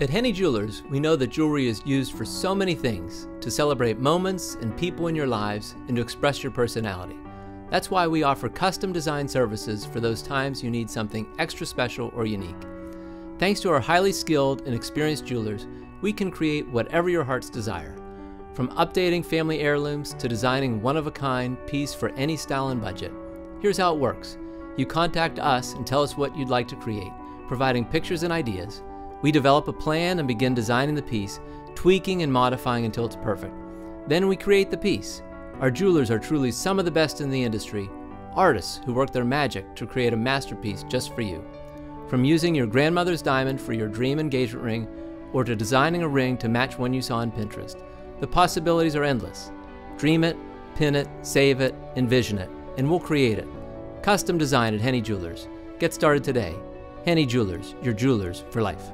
At Henne Jewelers, we know that jewelry is used for so many things to celebrate moments and people in your lives and to express your personality. That's why we offer custom design services for those times you need something extra special or unique. Thanks to our highly skilled and experienced jewelers, we can create whatever your heart's desire. From updating family heirlooms to designing one of a kind piece for any style and budget. Here's how it works you contact us and tell us what you'd like to create, providing pictures and ideas. We develop a plan and begin designing the piece, tweaking and modifying until it's perfect. Then we create the piece. Our jewelers are truly some of the best in the industry, artists who work their magic to create a masterpiece just for you. From using your grandmother's diamond for your dream engagement ring, or to designing a ring to match one you saw on Pinterest, the possibilities are endless. Dream it, pin it, save it, envision it, and we'll create it. Custom design at Henne Jewelers. Get started today. Henne Jewelers, your jewelers for life.